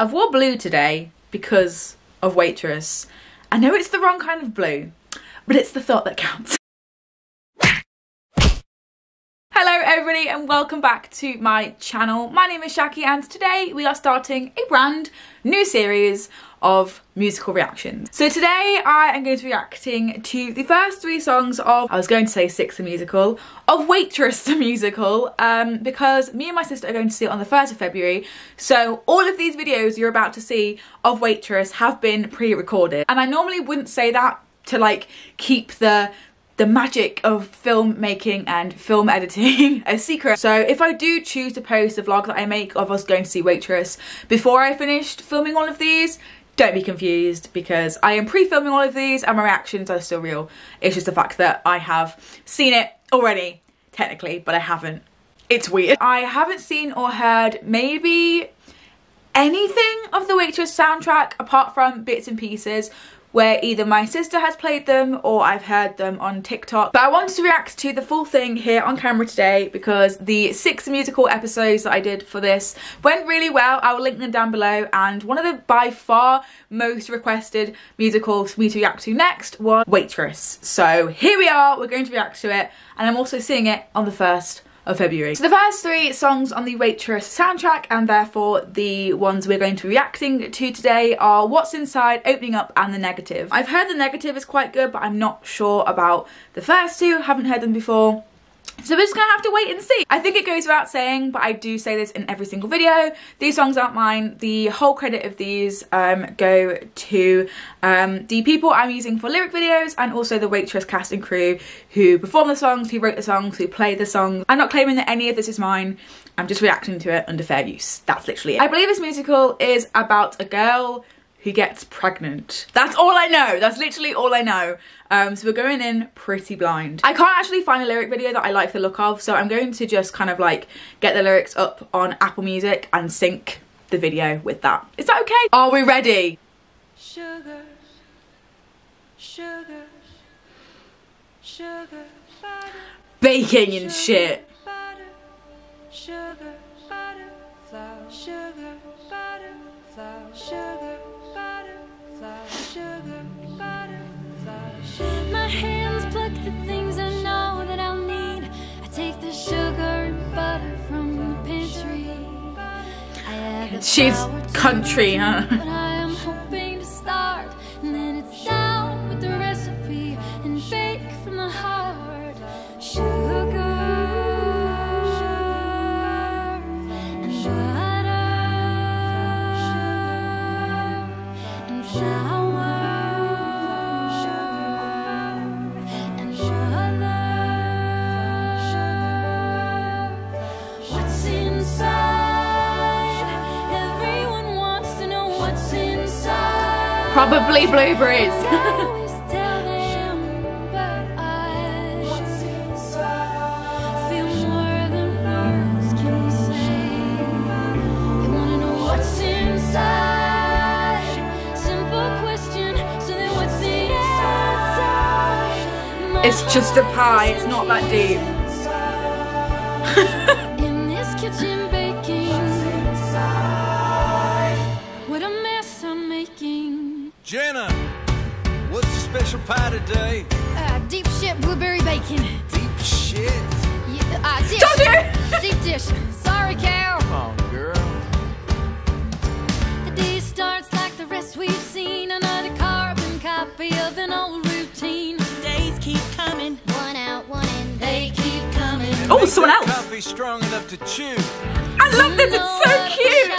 I've wore blue today because of Waitress. I know it's the wrong kind of blue, but it's the thought that counts. Hello everybody and welcome back to my channel. My name is Shaki and today we are starting a brand new series of musical reactions. So today I am going to be reacting to the first three songs of, I was going to say Six the Musical, of Waitress the Musical um, because me and my sister are going to see it on the 1st of February. So all of these videos you're about to see of Waitress have been pre-recorded. And I normally wouldn't say that to like keep the the magic of filmmaking and film editing a secret. So if I do choose to post a vlog that I make of us going to see Waitress before I finished filming all of these, don't be confused because I am pre-filming all of these and my reactions are still real. It's just the fact that I have seen it already, technically, but I haven't. It's weird. I haven't seen or heard maybe anything of the Waitress soundtrack apart from bits and pieces where either my sister has played them or I've heard them on TikTok. But I wanted to react to the full thing here on camera today because the six musical episodes that I did for this went really well. I will link them down below and one of the by far most requested musicals for me to react to next was Waitress. So here we are, we're going to react to it and I'm also seeing it on the 1st of February. So the first three songs on the Waitress soundtrack and therefore the ones we're going to be reacting to today are What's Inside, Opening Up and The Negative. I've heard The Negative is quite good but I'm not sure about the first two, haven't heard them before. So we're just gonna have to wait and see. I think it goes without saying, but I do say this in every single video. These songs aren't mine. The whole credit of these um, go to um, the people I'm using for lyric videos and also the waitress cast and crew who perform the songs, who wrote the songs, who play the songs. I'm not claiming that any of this is mine. I'm just reacting to it under fair use. That's literally it. I believe this musical is about a girl who gets pregnant. That's all I know. That's literally all I know. Um, so we're going in pretty blind. I can't actually find a lyric video that I like the look of, so I'm going to just kind of like get the lyrics up on Apple Music and sync the video with that. Is that okay? Are we ready? Sugar, sugar, sugar, Baking and shit. Butter, sugar, butter, flour, sugar, butter, flour, sugar. She's country, huh? Probably blueberries. It's just a pie, it's not that deep. Jenna, what's the special pie today? Uh, deep shit blueberry bacon. Deep shit? Yeah, uh, dish. deep dish. Sorry, Cal. Come on, girl. The day starts like the rest we've seen. Another carbon copy of an old routine. Days keep coming. One out, one in. They keep coming. Oh, someone else. Coffee strong enough to chew. I love this. It's so cute.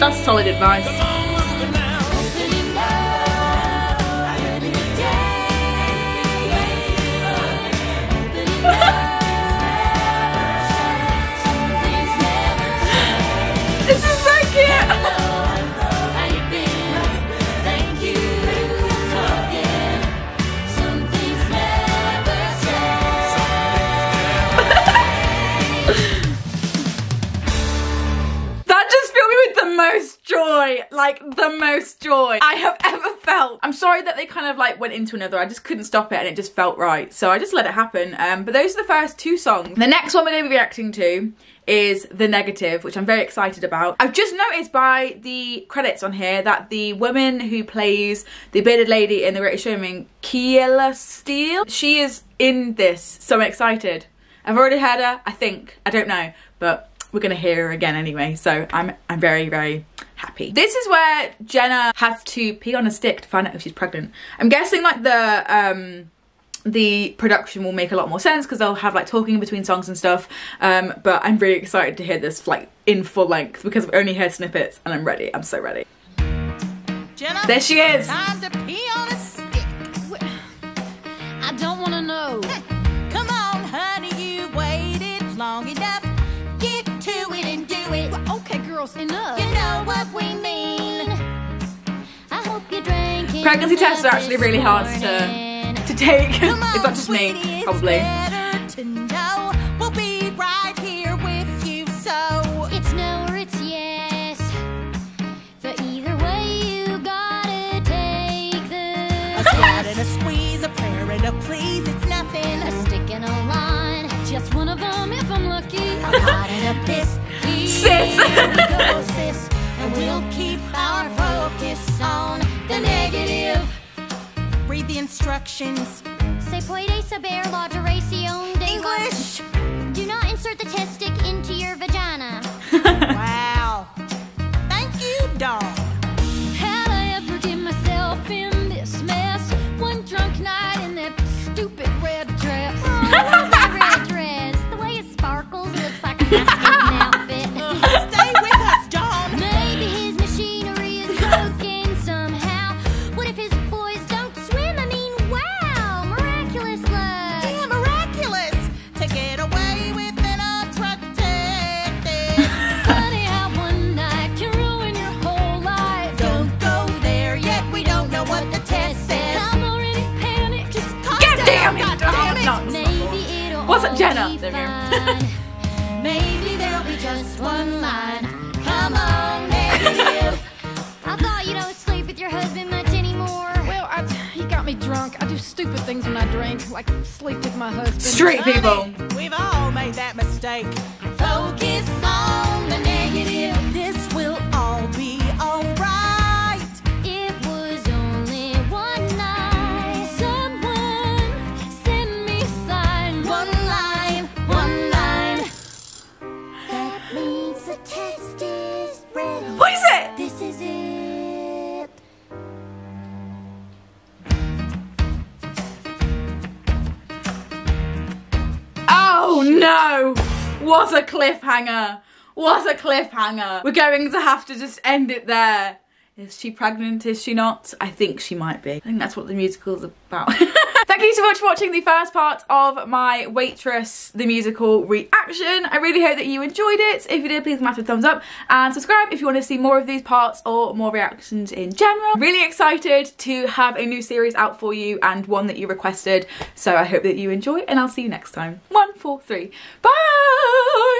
That's solid advice. Most joy, like the most joy I have ever felt. I'm sorry that they kind of like went into another. I just couldn't stop it and it just felt right. So I just let it happen. Um, but those are the first two songs. The next one we're going to be reacting to is The Negative, which I'm very excited about. I've just noticed by the credits on here that the woman who plays the bearded lady in The Greatest Showman, Keala Settle, she is in this. So I'm excited. I've already heard her, I think. I don't know, but we're gonna hear her again anyway. So I'm I'm very very happy. This is where Jenna has to pee on a stick to find out if she's pregnant. I'm guessing like the um the production will make a lot more sense because they'll have like talking between songs and stuff. Um, but I'm really excited to hear this like in full length because I've only heard snippets and I'm ready. I'm so ready. Jenna, There she is. Pregnancy tests are actually really hard to to take. It's not just me, probably. better to know we'll be right here with you. So It's no or it's yes. For either way, you gotta take the squat and a squeeze, a prayer and a please. It's nothing. a stick and a line. Just one of them if I'm lucky. A hot and a piss. Sis. Here we go, sis. We'll keep our focus on the negative. Read the instructions. Se puede saber la duración de English. Do not insert the test stick into your vagina. It all Jenna? be There we go. fine. Maybe there'll be just one line. Come on, negative. I thought you don't sleep with your husband much anymore. Well, I, he got me drunk. I do stupid things when I drink, like sleep with my husband. Street people. Honey, We've all made that mistake. What a cliffhanger! What a cliffhanger! We're going to have to just end it there. Is she pregnant? Is she not? I think she might be. I think that's what the musical's about. Thank you so much for watching the first part of my Waitress the musical reaction. I really hope that you enjoyed it. If you did, please a thumbs up and subscribe if you want to see more of these parts or more reactions in general. Really excited to have a new series out for you and one that you requested. So I hope that you enjoy and I'll see you next time. One, four, three. Bye!